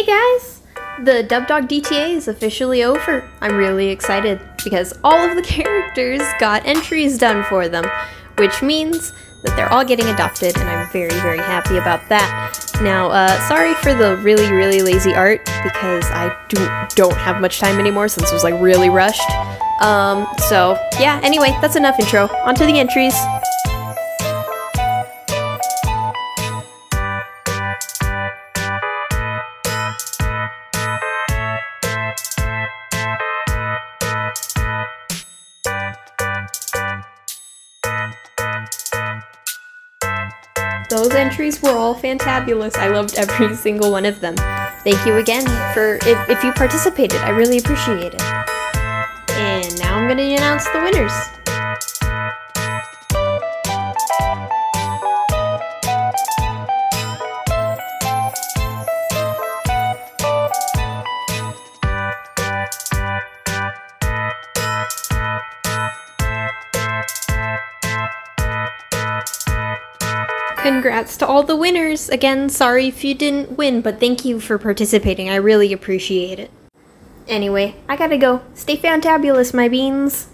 Hey guys! The Dub Dog DTA is officially over. I'm really excited because all of the characters got entries done for them, which means that they're all getting adopted, and I'm very, very happy about that. Now, uh, sorry for the really, really lazy art because I do, don't have much time anymore since it was like really rushed. Um, so yeah, anyway, that's enough intro. On to the entries. Those entries were all fantabulous. I loved every single one of them. Thank you again for if, if you participated. I really appreciate it. And now I'm going to announce the winners. Congrats to all the winners! Again, sorry if you didn't win, but thank you for participating. I really appreciate it. Anyway, I gotta go. Stay fantabulous, my beans!